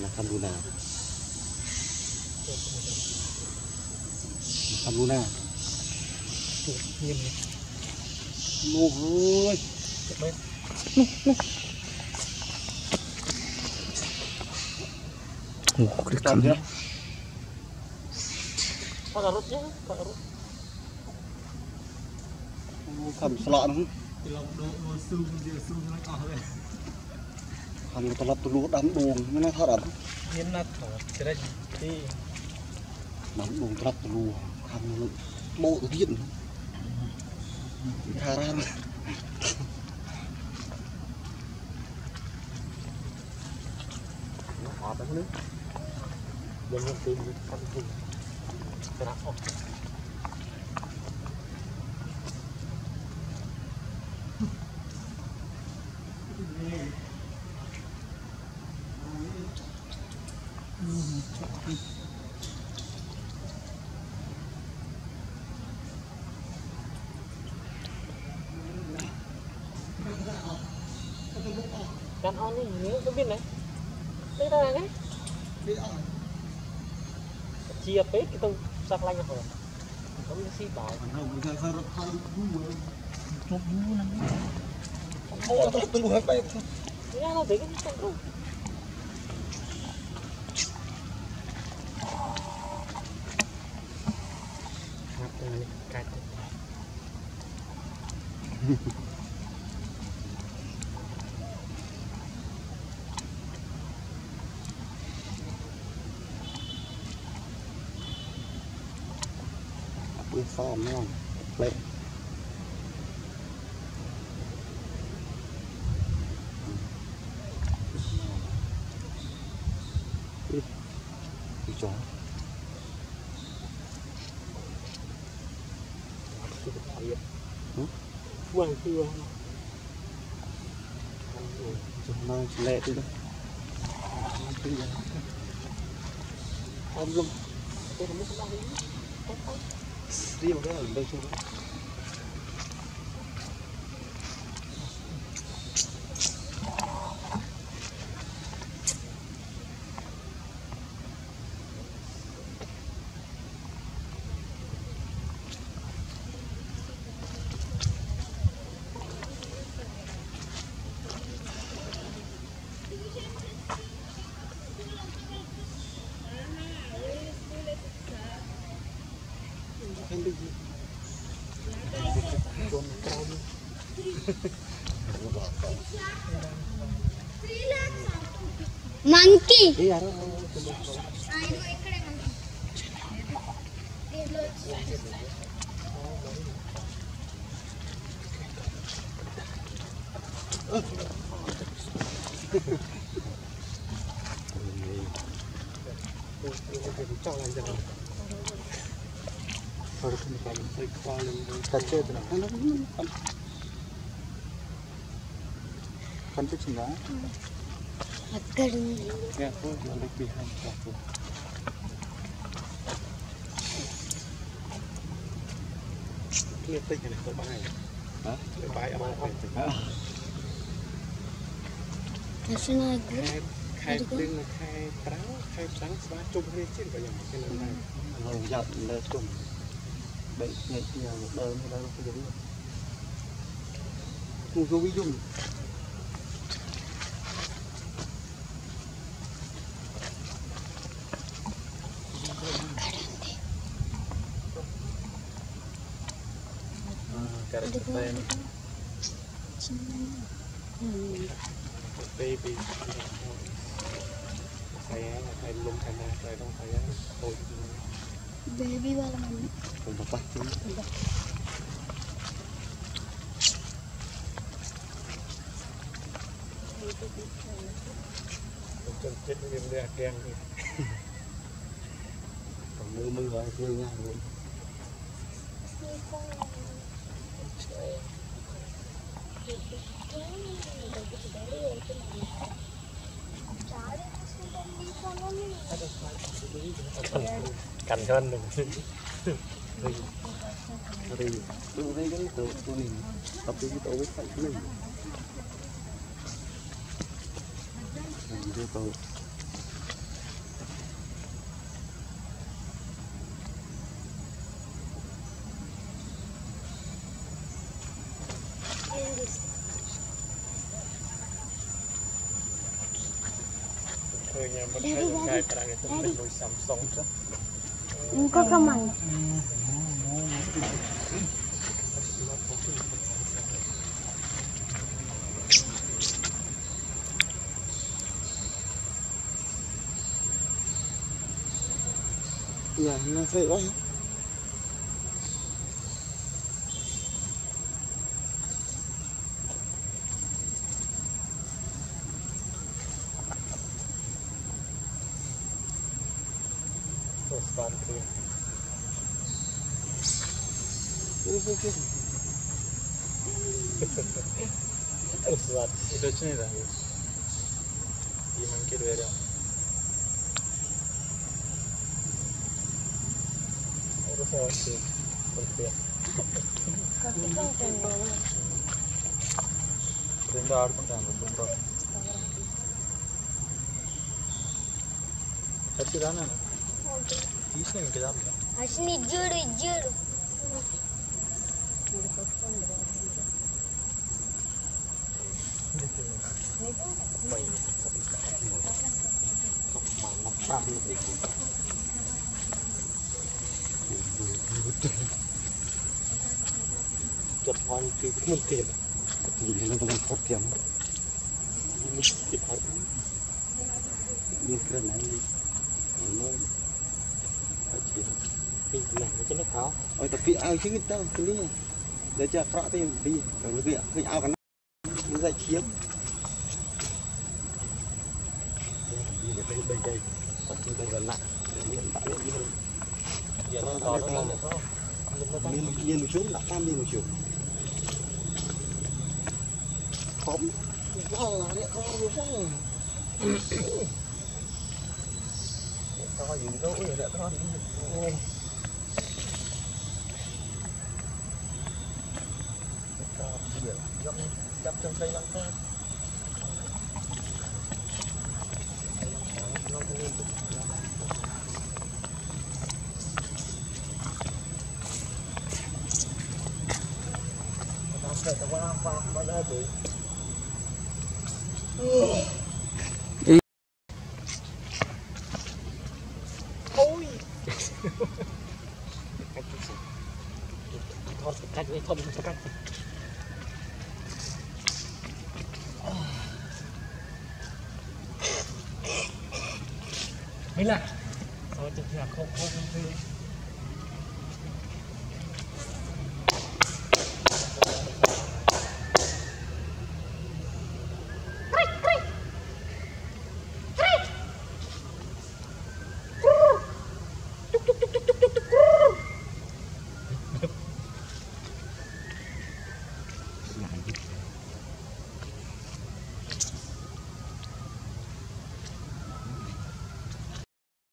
makan luna. Makan luna. Tuh oh, diam ya nuh nuh nuh Pak Arutnya, Pak Arut. Oh, kan ខាងត្រឡប់ទៅលូដាំដួងមានណាថតអត់មានណាថតច្រិចទីដាំដួងត្រឡប់ទៅលូខាងលូបោទៀតថារ៉ាន់អត់ទៅនេះយើងនឹងទីខាងទីក្រាស់អត់នេះ Kan on ini, cái biết này. Đây là cái. Chia pet kita sak lagi apa? Kamu sih không có tao tao hết. Apa ini kata? Bữa không quang chưa? Chúng nó lệ đi đó luôn, belum. Không biết sao cái ở đây chưa monkey పడుతుంది కాదు కాళ్ళు టచ్ అవుతున్నాం cina. అక్కడ ఉంది Ya, aku balik behind aku. Kia tích này tôi bay. Hả? Tôi bay ở ngoài. Ah, దర్శనాకు Khai khai tiếng là khai trắng, khai trắng xóa chung hết trên cả nhà cái lần này. Rồi giật lên chung. Bệnh ngày kia đơn hay đâu không biết. Không có ví dụ. baby saya saya belum kena saya dong saya oh baby balang untuk apa untuk chân chết em ra keng còn mưa mưa rồi chưa nha. luôn cần cho anh đừng Thì tôi thấy cái tụi tụi mình tập cái tụi với phải mình. Mình đưa tụi ញមកឃើញកាយប្រាំងទៅលុយ Samsung ចុះ Engkau kemana? Dạ, nó phải quá.ទៅ कुछ नहीं था ये मुमकिन वेरा और उसका और से రెండు ఆడుకుంటాను రెండు ఖర్చు రానా తీసిన ఇంకేదా అసలు ఇజ్జుడు ఇజ్జుడు chật hoang từ không tiền nhìn thấy nó tốt kiếm nhưng cái này nó phải chỉ cái này nó cho nó khó ôi tập vị ao chứ tao cái này để cho cọ thêm đi rồi việc mình ao cả nó dạy chiếm Nhìn nhìn một chút đã tam đi một. Khóm. Đấy con. To gì đâu, ui lại Hãy subscribe cho kênh Ghiền Mì Gõ Để không bỏ lỡ những Ôi Thôi cách đi, thôi đừng cách Mấy là Thôi chụp nhà không không không không